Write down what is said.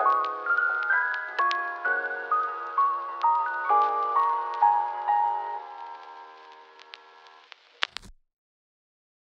you